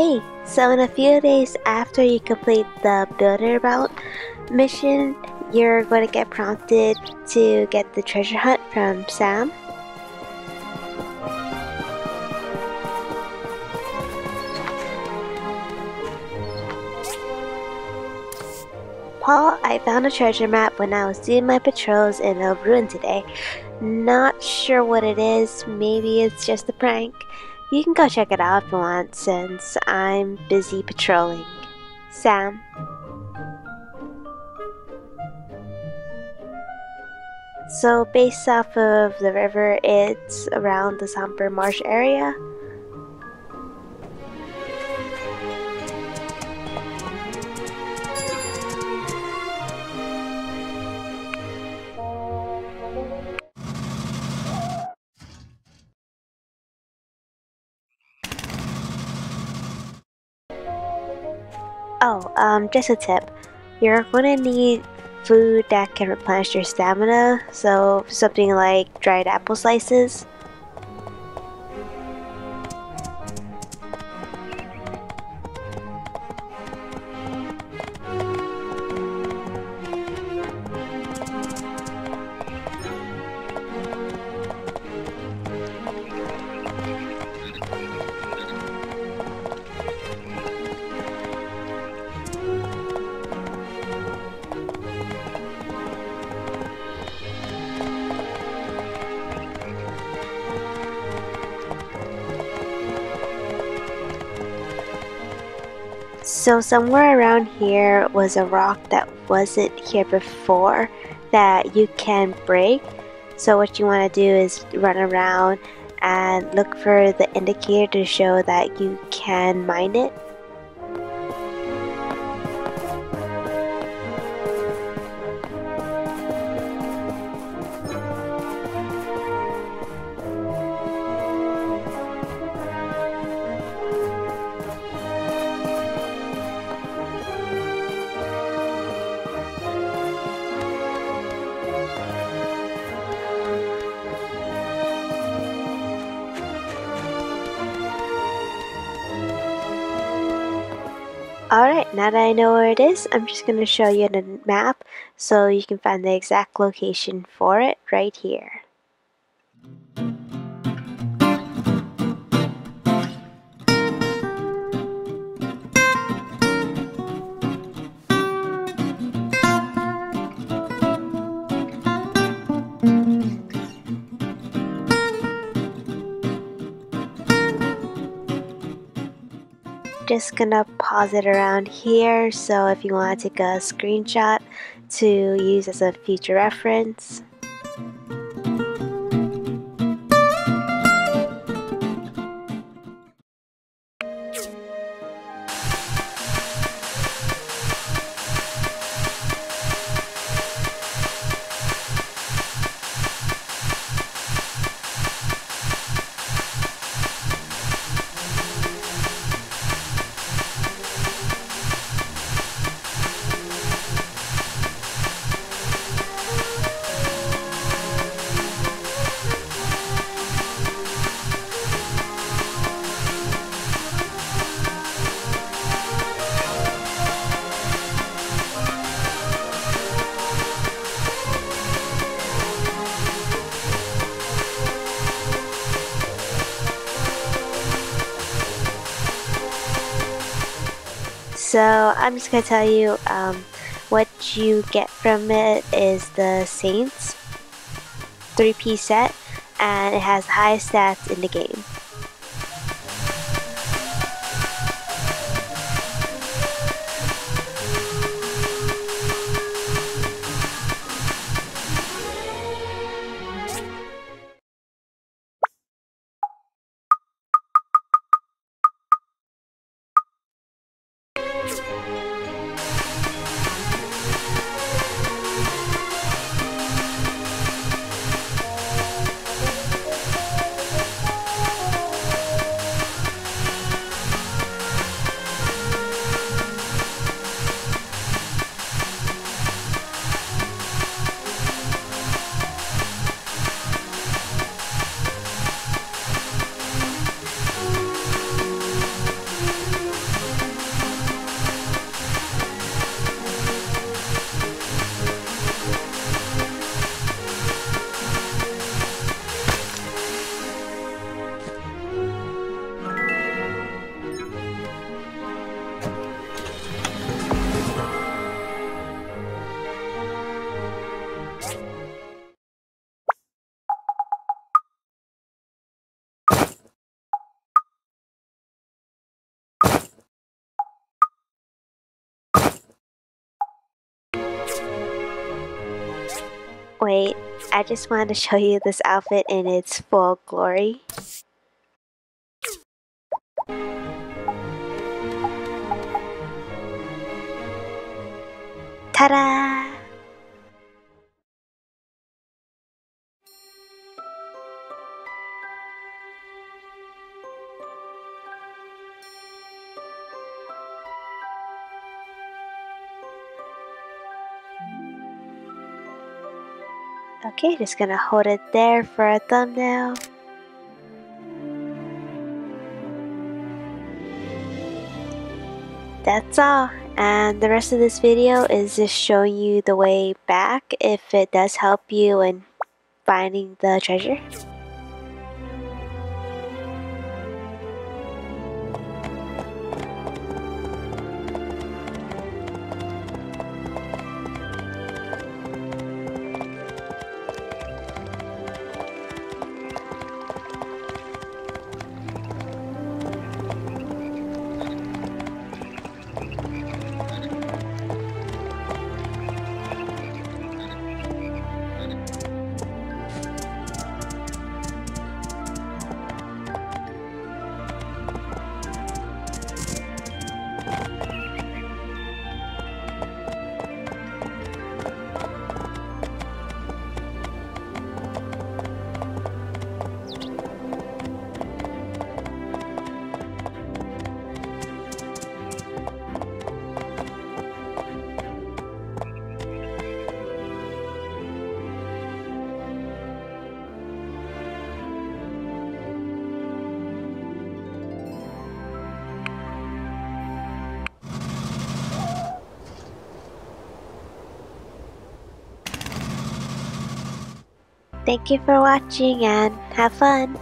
Hey, so in a few days after you complete the Builder's Bout mission, you're going to get prompted to get the treasure hunt from Sam. Paul, I found a treasure map when I was doing my patrols in a ruin today. Not sure what it is, maybe it's just a prank. You can go check it out if you want since I'm busy patrolling. Sam. So, based off of the river, it's around the Somber Marsh area. Oh, um, just a tip. You're gonna need food that can replenish your stamina, so something like dried apple slices. So somewhere around here was a rock that wasn't here before that you can break. So what you want to do is run around and look for the indicator to show that you can mine it. Alright, now that I know where it is, I'm just going to show you the map so you can find the exact location for it right here. Just gonna pause it around here so if you want to take a screenshot to use as a future reference So I'm just gonna tell you um, what you get from it is the Saints three piece set and it has the highest stats in the game. Wait, I just wanted to show you this outfit in its full glory. Ta-da! Okay, just gonna hold it there for a thumbnail. That's all. And the rest of this video is just showing you the way back if it does help you in finding the treasure. Thank you for watching and have fun!